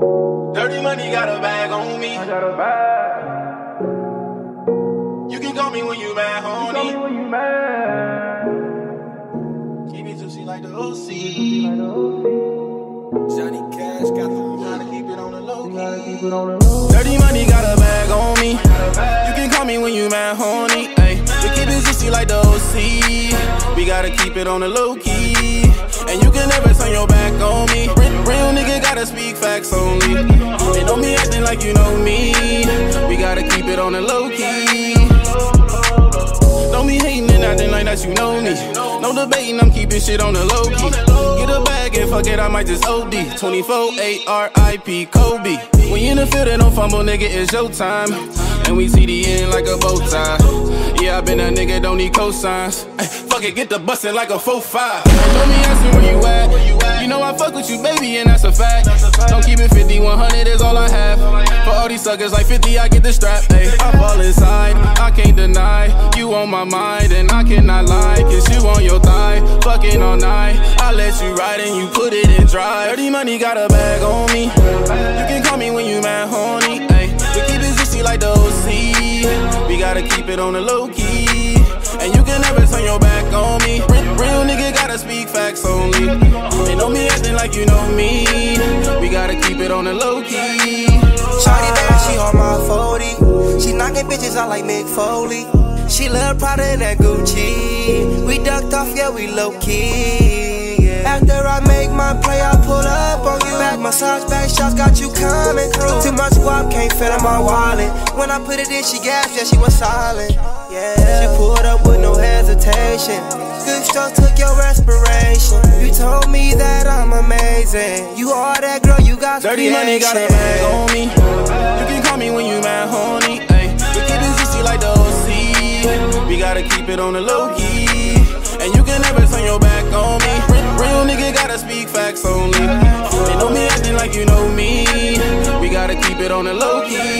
Dirty money got a bag on me. I got a bag. You can call me when you mad, Tell me honey. when you mad. Keep it juicy like the OC. Like the OC. Jonny Cash got the Gotta keep it on the low key. keep it on the low. Dirty money got a bag on me. You can call me when you mad, honey. Ay, we keep it juicy like the OC. We gotta keep it on the low key. Like you know me. We gotta keep it on the low key. Don't be hating and acting like that you know me. No debating, I'm keeping shit on the low key. Get a bag and fuck it, I might just OD. 24 A-R-I-P Kobe. When you in the field and don't fumble, nigga, it's your time. And we see the end like a bow tie. Yeah, I been a nigga, don't need cosigns. Ay, fuck it, get the bustin' like a 4-5. Know me asking where you at. You know I fuck with you, baby, and that's a fact. Don't keep it 50, 100 is all I have. For all these suckers like 50, I get the strap. Ay, I fall inside, I can't deny. You on my mind, and I cannot lie. Cause you on your thigh, fucking all night. I let you ride and you put it in dry. Dirty money got a bag on me. You can call me when you mad, horny. Ay, we keep it juicy like the OC. We gotta keep it on the low key. And you can never turn your back on me. Gotta speak facts only. They know me acting like you know me. We gotta keep it on the low key. Shawty bad, she on my 40. She knocking bitches out like Mick Foley. She love Prada and that Gucci. We ducked off, yeah, we low key. After I make my play, I pull up on you. Back massage, back shots, got you coming through. Too much guap, can't fit in my wallet. When I put it in, she gasped, yeah, she was silent. Yeah, she pulled up with no hesitation. Good took your respiration. You told me that I'm amazing. You are that girl, you got Dirty money got a creation. bag on me. You can call me when you mad, horny. Ay, we keep it juicy like the OC. We gotta keep it on the low key. And you can never turn your back on me. Real, real nigga gotta speak facts only. They know me acting like you know me. We gotta keep it on the low key.